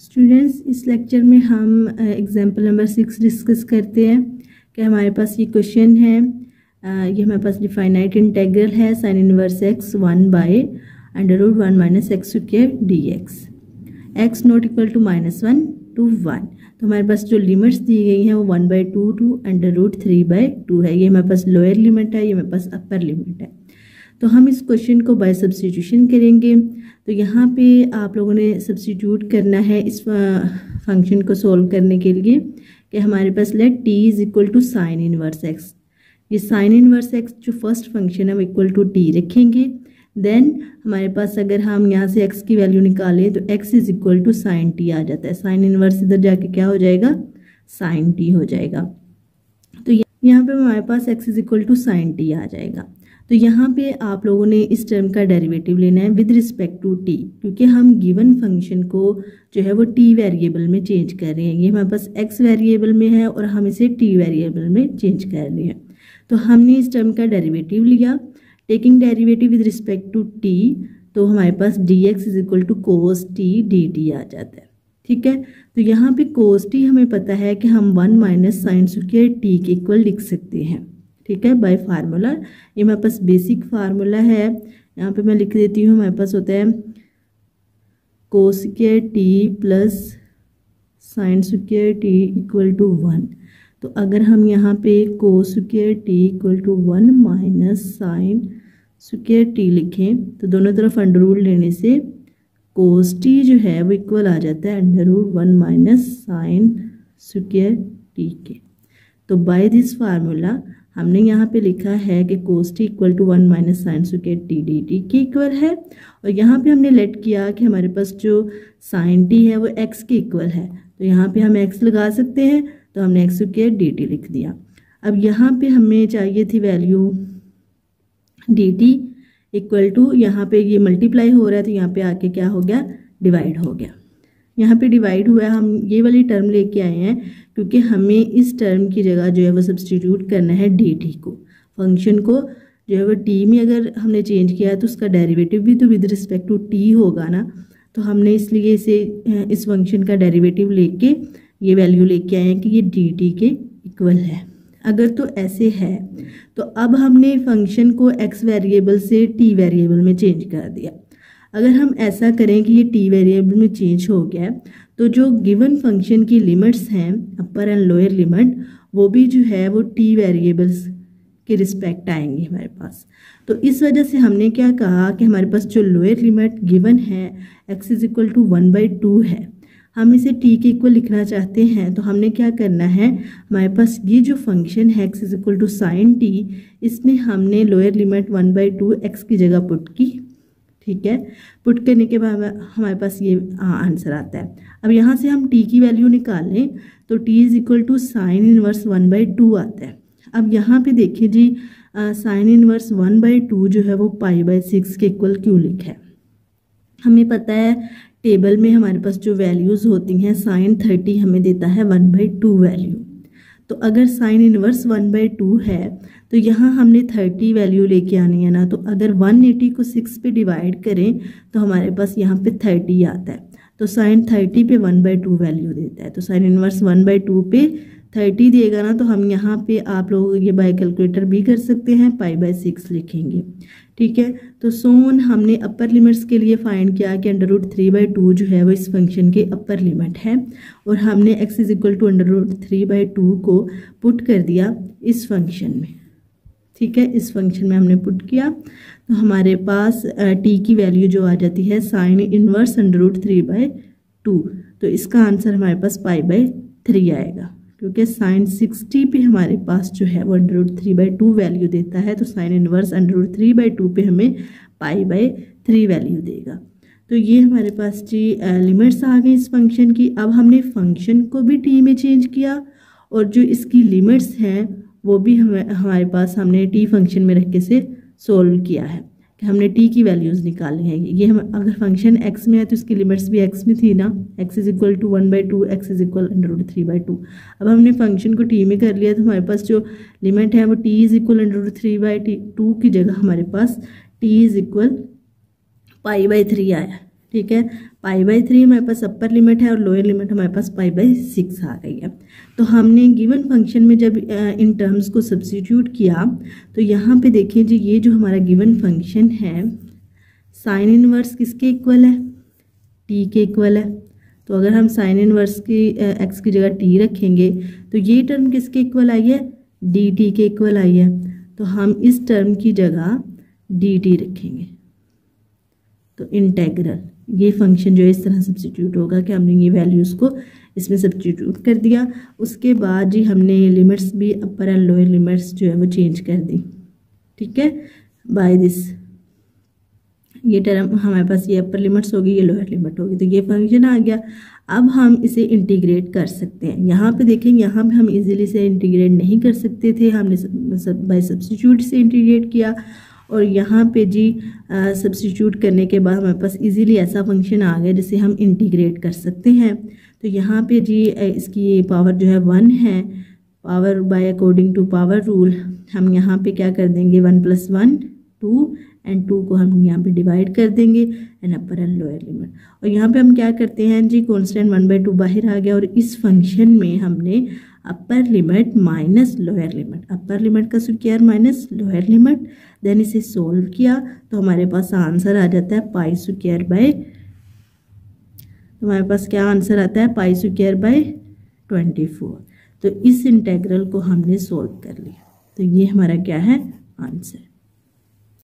Students इस lecture में हम एग्ज़ाम्पल नंबर सिक्स डिस्कस करते हैं कि हमारे पास ये क्वेश्चन है। uh, ये हमारे पास डिफाइनाइट इंटेग्रल है sine inverse x one by under root one minus x square d x x not equal to minus one to one तो हमारे पास जो लिमिट्स दी गई हैं वो one by two to under root three by two है। ये हमारे पास लोअर लिमिट है ये हमारे पास अपर लिमिट है। तो हम इस क्वेश्चन को बाय सब्सटीट्यूशन करेंगे। तो यहाँ पे आप लोगों ने सब्सटीट्यूट करना है इस फ़ंक्शन को सोल्व करने के लिए कि हमारे पास let t is equal to sine inverse x ये साइन इनवर्स एक्स जो फ़र्स्ट फ़ंक्शन है वो इक्वल टू टी रखेंगे। देन हमारे पास अगर हम यहाँ से एक्स की वैल्यू निकालें तो x is equal to sine t आ जाता है। साइन इनवर्स इधर जाके क्या हो जाएगा? साइन टी हो जाएगा। तो यहाँ पे हमारे पास x is equal to sine t आ जाएगा। तो यहाँ पे आप लोगों ने इस टर्म का डेरिवेटिव लेना है विद रिस्पेक्ट टू टी क्योंकि हम गिवन फ़ंक्शन को जो है वो टी वेरिएबल में चेंज कर रहे हैं। ये हमारे पास एक्स वेरिएबल में है और हम इसे टी वेरिएबल में चेंज कर रहे हैं। तो हमने इस टर्म का डेरिवेटिव लिया। Taking derivative with respect to t तो हमारे पास d x is equal to cos t d t आ जाता है। ठीक है? तो यहाँ पे कोस टी हमें पता है कि हम one minus sine square t के इक्वल लिख सकते हैं। ठीक है बाय फार्मूला ये हमारे पास बेसिक फार्मूला है। यहाँ पे मैं लिख देती हूँ हमारे पास होता है cos square t plus sine square t equal to one तो अगर हम यहाँ पे cos square t equal to one minus sine square t लिखें तो दोनों तरफ़ अंडर रूट लेने से कोस टी जो है, वो इक्वल आ जाता है under root one minus sine square t के। तो बाय दिस फार्मूला हमने यहाँ पे लिखा है कि cos t equal to one minus sine square t d t के इक्वल है। और यहाँ पे हमने लेट किया कि हमारे पास जो साइन टी है वो एक्स के इक्वल है। तो यहाँ पे हम एक्स लगा सकते हैं तो हमने एक्स सुकेट डी टी लिख दिया। अब यहाँ पे हमें चाहिए थी value d t equal to यहाँ पे ये मल्टीप्लाई हो रहा है तो यहाँ पे आके क्या हो गया? डिवाइड हो गया। यहाँ पे डिवाइड हुआ है। हम ये वाली टर्म लेके आए हैं क्योंकि हमें इस टर्म की जगह जो है वो सब्सटीट्यूट करना है डी टी को। फ़ंक्शन को जो है वो टी में अगर हमने चेंज किया है तो उसका डेरिवेटिव भी तो विद रिस्पेक्ट टू टी होगा ना। तो हमने इसलिए इसे, इस फ़ंक्शन का डेरिवेटिव लेके ये वैल्यू लेके आए हैं कि ये डी टी के इक्वल है। अगर तो ऐसे है तो अब हमने फ़ंक्शन को एक्स वेरिएबल से टी वेरिएबल में चेंज कर दिया। अगर हम ऐसा करें कि ये टी वेरिएबल में चेंज हो गया तो जो गिवन फ़ंक्शन की लिमिट्स हैं, अपर एंड लोअर लिमिट, वो भी जो है, वो टी वेरिएबल्स के रिस्पेक्ट आएँगे हमारे पास। तो इस वजह से हमने क्या कहा कि हमारे पास जो लोअर लिमिट गिवन है x is equal to one by two है। हम इसे टी के इक्वल लिखना चाहते हैं तो हमने क्या करना है, हमारे पास ये जो फ़ंक्शन है x is equal to sine t इसमें हमने lower limit one by two x की जगह पुट की। ठीक है? पुट करने के बाद हमारे पास ये आंसर आता है। अब यहाँ से हम टी की वैल्यू निकालें तो t is equal to sine inverse one by two आता है। अब यहाँ पे देखिए जी sine inverse one by two जो है वो पाई बाई सिक्स के इक्वल क्यों लिखा है? हमें पता है टेबल में हमारे पास जो वैल्यूज़ होती हैं साइन थर्टी हमें देता है वन बाई टू वैल्यू तो अगर sine inverse one by two है तो यहाँ हमने थर्टी वैल्यू लेके आनी है ना तो अगर वन एटी को सिक्स पे डिवाइड करें तो हमारे पास यहाँ पे थर्टी आता है। तो साइन थर्टी पे वन बाई टू वैल्यू देता है। तो sine inverse one by two पे थर्टी देगा ना तो हम यहाँ पे आप लोग ये बाय कैलकुलेटर भी कर सकते हैं, पाई बाय सिक्स लिखेंगे। ठीक है? तो सोन, हमने अपर लिमिट्स के लिए फाइंड किया कि under root three by two जो है वो इस फ़ंक्शन के अपर लिमिट है, और हमने x is equal to under root three by two को पुट कर दिया इस फ़ंक्शन में। ठीक है? इस फ़ंक्शन में हमने पुट किया। तो हमारे पास टी की वैल्यू जो आ जाती है sine inverse under root three by two तो इसका आंसर हमारे पास पाई बाई थ्री आएगा। क्योंकि साइन सिक्सटी पे हमारे पास जो है वो under root three by two value देता है तो sine inverse under root three by two पे हमें पाई बाई थ्री वैल्यू देगा। तो ये हमारे पास जी लिमिट्स आ गई इस फ़ंक्शन की। अब हमने फ़ंक्शन को भी टी में चेंज किया और जो इसकी लिमिट्स हैं, वो भी हमें, हमारे पास हमने टी फ़ंक्शन में रख के से सोल्व किया है। हमने टी की वैल्यूज़ निकाली हैं। ये हम अगर फ़ंक्शन एक्स में है तो इसकी लिमिट्स भी एक्स में थी ना। X is equal to one by two x is equal under root three by two अब हमने फ़ंक्शन को टी में कर लिया तो हमारे पास जो लिमिट है वो T is equal under root three by t two की जगह हमारे पास T is equal pi by three आया। ठीक है? पाई बाई थ्री हमारे पास अपर लिमिट है और लोअर लिमिट हमारे पास पाई बाई सिक्स आ गई है। तो हमने गिवन फ़ंक्शन में जब इन टर्म्स को सब्सिट्यूट किया तो यहाँ पे देखिए जी, ये जो हमारा गिवन फ़ंक्शन है, साइन इनवर्स किसके इक्वल है? टी के इक्वल है। तो अगर हम साइन इनवर्स की एक्स की जगह टी रखेंगे तो ये टर्म किसके इक्वल आई है? डी टी के इक्वल आई है। तो हम इस टर्म की जगह डी टी रखेंगे। तो इंटेग्रल ये फ़ंक्शन जो है इस तरह सब्सिट्यूट होगा कि हमने ये वैल्यूज़ को इसमें सब्सिट्यूट कर दिया। उसके बाद जी हमने लिमिट्स भी अपर एंड लोअर लिमिट्स जो है वो चेंज कर दी। ठीक है? बाय दिस ये टर्म हमारे पास ये अपर लिमिट्स होगी, ये लोअर लिमिट होगी। तो ये फ़ंक्शन आ गया। अब हम इसे इंटीग्रेट कर सकते हैं। यहाँ पे देखें, यहाँ पे हम इजीली से इंटीग्रेट नहीं कर सकते थे। हमने बाय सब्सिट्यूट से इंटीग्रेट किया। और यहाँ पे जी सब्सिट्यूट करने के बाद हमारे पास इजीली ऐसा फ़ंक्शन आ गया जिसे हम इंटीग्रेट कर सकते हैं। तो यहाँ पे जी इसकी पावर जो है वन है। Power by according to power rule हम यहाँ पे क्या कर देंगे? One plus one two and two को हम यहाँ पे डिवाइड कर देंगे। And upper and lower limit और यहाँ पे हम क्या करते हैं जी कॉन्स्टेंट वन बाई टू बाहर आ गया और इस फ़ंक्शन में हमने upper limit minus lower limit upper limit का square minus lower limit then इसे सोल्व किया तो हमारे पास आंसर आ जाता है पाई स्क्वायर बाय हमारे पास क्या आंसर आता है? Pi square by twenty four तो इस इंटेग्रल को हमने सोल्व कर लिया। तो ये हमारा क्या है? आंसर